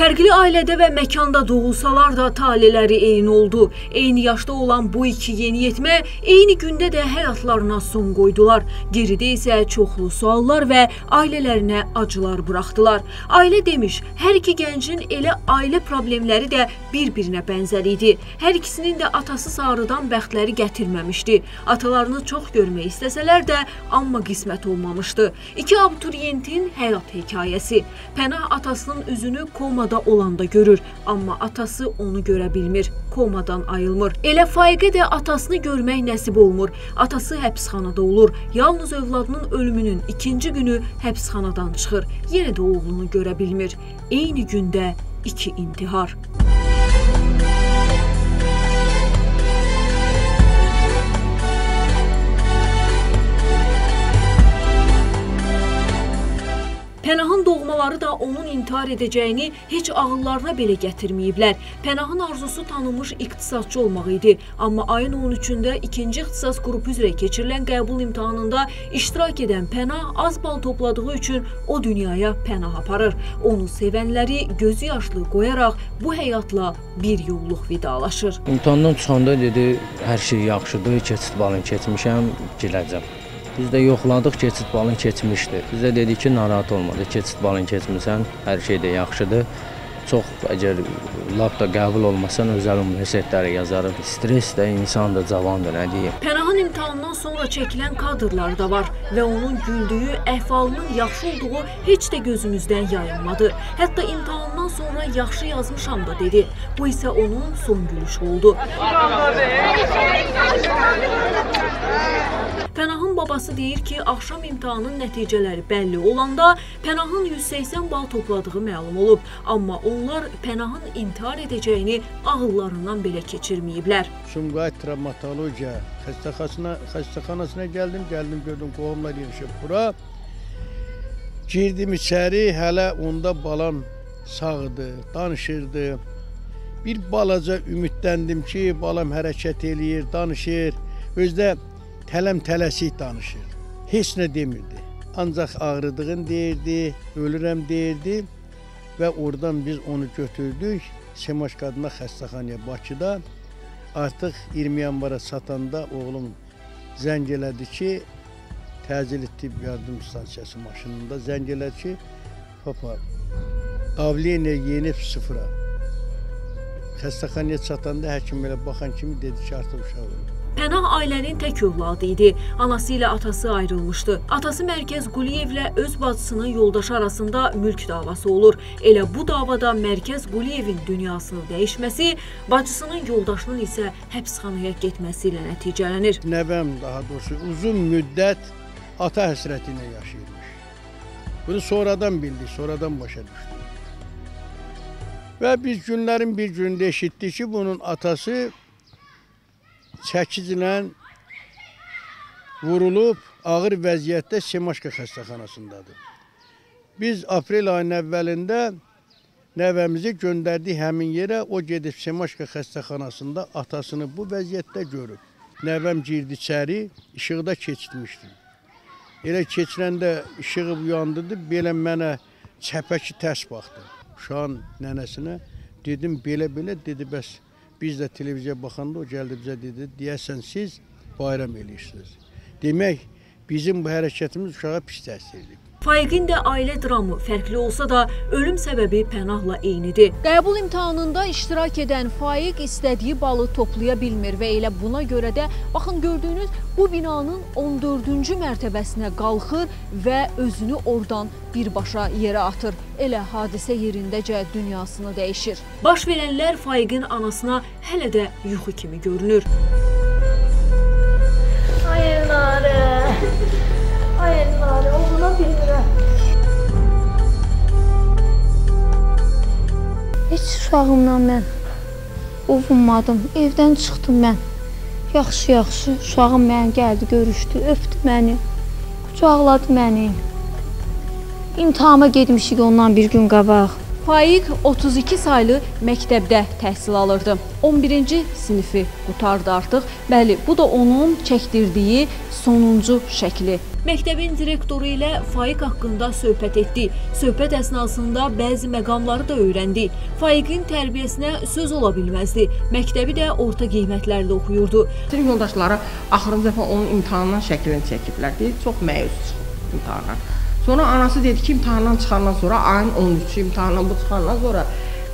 Fərqli ailədə və məkanda doğulsalar da taleləri eyni oldu. Eyni yaşda olan bu iki yeniyetmə eyni gündə də həyatlarına son qoydular. Geridə isə çoxlu suallar və ailələrinə acılar buraxdılar. Ailə demiş, hər iki gəncin elə ailə problemləri də bir-birinə bənzər idi. Hər ikisinin də atası sarıdan bəxtləri gətirməmişdi. Atalarını çox görmək istəsələr də amma qismət olmamışdı. İki abituriyentin həyat hekayəsi. Pənah atasının üzünü komada komada olanda görür, amma atası onu görə bilmir. Komadan ayılmır. Elə Faiqə də atasını görmək nəsib olmur. Atası həbsxanada olur. Yalnız övladının ölümünün ikinci günü həbsxanadan çıxır. Yenə də oğlunu görə bilmir. Eyni gündə iki intihar. Doğmaları da onun intihar edəcəyini heç ağıllarına belə gətirməyiblər. Pənahın arzusu tanınmış iqtisadçı olmaq idi, amma ayın 13-də ikinci ixtisas qrupu üzrə keçirilən qəbul imtahanında iştirak edən Pənah az bal topladığı üçün o dünyaya pənah aparır. Onu sevənləri gözü yaşlı qoyaraq bu həyatla bir yolluq vidalaşır. İmtahandan çıxanda dedi, hər şey yaxşıdır, keçid balını keçmişəm, girəcəm. Biz də yoxladıq, keçid balın keçmişdi. Biz də dedik ki, narahat olma, keçid balın keçmirsən, hər şey də yaxşıdır. Çox əgər lap da qəbul olmasan öz əlimlə resetləri yazarıq. Stress də insan da cavandır, nə deyim. Pənahın imtahandan sonra çəkilən kadrlar da var və onun güldüyü, əhvalının yaxşı olduğu heç də gözümüzdən yayınmadı. Hətta imtahandan sonra yaxşı yazmışam da dedi. Bu isə onun son gülüşü oldu. Pənahın babası deyir ki, axşam imtahanın nəticələri bəlli olanda Pənahın 180 bal topladığı məlum olub, amma onlar Pənahın intihar edəcəyini ağıllarından belə keçirməyiblər. Sumqayıt travmatologiya xəstəxanasına, xəstəxanasına gəldim, gəldim gördüm qohumlar yığışıb bura. Girdim içəri, hələ onda balam sağdı, danışırdı. Bir balaca ümidləndim ki, balam hərəkət eləyir, danışır. Özdə tələm-tələsik danışır. Heç nə demirdi. Ancaq ağrıdığını deyirdi, ölürəm deyirdi və oradan biz onu götürdük Semaş qadına xəstəxanaya Bakıda. Artıq 20 yanvara çatanda oğlum zəng elədi ki, təcili tibb yardım stansiyası maşınında zəng elədi ki, papa, davleniya yenib sıfıra. Xəstəxanaya çatanda həkim elə baxan kimi dedi ki, artıq uşaq ölüb. Pənah ailənin tək övladı idi. Anası ilə atası ayrılmışdı. Atası Mərkəz Quliyevlə öz bacısının yoldaşı arasında mülk davası olur. Elə bu davada Mərkəz Quliyevin dünyasını dəyişməsi, bacısının yoldaşının isə həbsxanaya getməsi ilə nəticələnir. Nəvəm daha doğrusu uzun müddət ata həsrəti ilə yaşayırmış. Bunu sonradan bildik, sonradan başa düşdük. Və biz günlərin bir günündə eşitdik ki, bunun atası çəkiclə vurulub ağır vəziyyətdə Semaşka xəstəxanasındadır. Biz aprel ayının əvvəlində nəvəmizi göndərdik həmin yerə. O gedib Semaşka xəstəxanasında atasını bu vəziyyətdə görüb. Nəvəm girdi içəri, işıqda keçitmişdi. Elə keçirəndə işığı uyandırdı, belə mənə çəpəki tərs baxdı. Uşağın nənəsinə dedim belə-belə dedi bəs Biz də televiziya baxanda o gəldi bizə dedi, deyəsən siz bayram eləyirsiniz. Demək, bizim bu hərəkətimiz uşağa pis təsir edib. Faiqin də ailə dramı fərqli olsa da, ölüm səbəbi Pənahla eynidir. Qəbul imtahanında iştirak edən Faiq istədiyi balı toplaya bilmir və elə buna görə də baxın gördüyünüz bu binanın 14-cü mərtəbəsinə qalxır və özünü oradan birbaşa yerə atır. Elə hadisə yerindəcə dünyasını dəyişir. Baş verənlər Faiqin anasına hələ də yuxu kimi görünür. Bilmirəm. Heç uşağımla mən ovunmadım. Evdən çıxdım mən. Yaxşı-yaxşı uşağım mənə gəldi, görüşdü, öpdü məni. Qucaqladı məni. İmtihama getmişik ondan bir gün qabaq. Faiq 32 saylı məktəbdə təhsil alırdı. 11-ci sinifi qutardı artıq. Bəli, bu da onun çəkdirdiyi sonuncu şəkli. Məktəbin direktoru ilə Faiq haqqında söhbət etdi. Söhbət əsnasında bəzi məqamları da öyrəndi. Faiqin tərbiyəsinə söz ola bilməzdi. Məktəbi də orta qiymətlərlə oxuyurdu. Sinif yoldaşları axırıncı dəfə onun imtahandan şəklini çəkiblər. Deyir, çox məyus çıxıb imtahandan. Sonra anası dedi ki, imtahandan çıxandan sonra ayın 13-ü imtahandan bu çıxandan sonra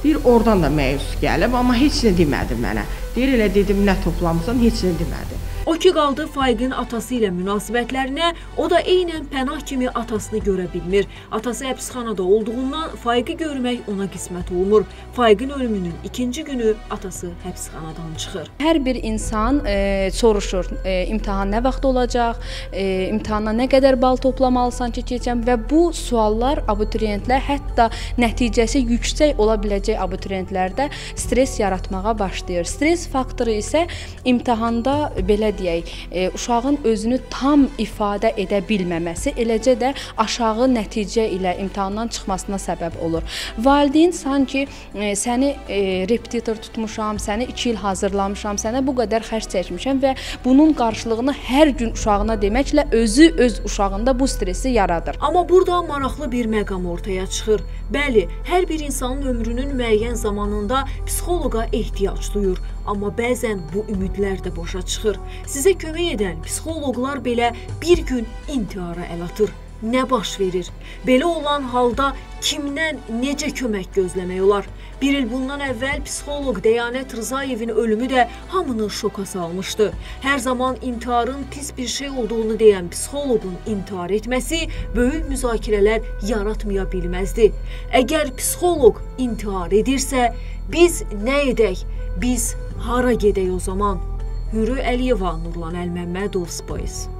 deyir, oradan da məyus gəlib, amma heç nə demədi mənə. Deyir, elə dedim, nə toplamısan, heç nə demədi. O ki qaldı Faiqin atası ilə münasibətlərinə, o da eynən Pənah kimi atasını görə bilmir. Atası həbsxanada olduğundan Faiqi görmək ona qismət olmur. Faiqin ölümünün ikinci günü atası həbsxanadan çıxır. Hər bir insan e, soruşur, e, imtahan nə vaxt olacaq, e, imtahana nə qədər bal toplamalısan ki, keçəm və bu suallar abituriyentlər hətta nəticəsi yüksək ola biləcək abituriyentlərdə stres yaratmağa başlayır. Stres faktoru isə imtahanda belə deyək, e, uşağın özünü tam ifadə edə bilməməsi, eləcə də aşağı nəticə ilə imtahandan çıxmasına səbəb olur. Valideyn sanki e, səni e, repetitor tutmuşam, səni 2 il hazırlamışam, sənə bu qədər xərc çəkmişəm və bunun qarşılığını hər gün uşağına deməklə özü öz uşağında bu stresi yaradır. Amma burada maraqlı bir məqam ortaya çıxır. Bəli, hər bir insanın ömrünün müəyyən zamanında psixoloqa ehtiyac duyur, amma bəzən bu ümidlər də boşa çıxır. Sizə kömək edən psixoloqlar belə bir gün intihara əl atır. Nə baş verir? Belə olan halda kimdən necə kömək gözləmək olar? Bir il bundan əvvəl psixoloq Dəyanət Rızayevin ölümü də hamını şoka salmışdı. Hər zaman intiharın pis bir şey olduğunu deyən psixoloqun intihar etməsi böyük müzakirələr yaratmaya bilməzdi. Əgər psixoloq intihar edirsə, biz nə edək? Biz hara gedək o zaman? Hürü Əliyeva, Nurlan Əlməmmədov, Space.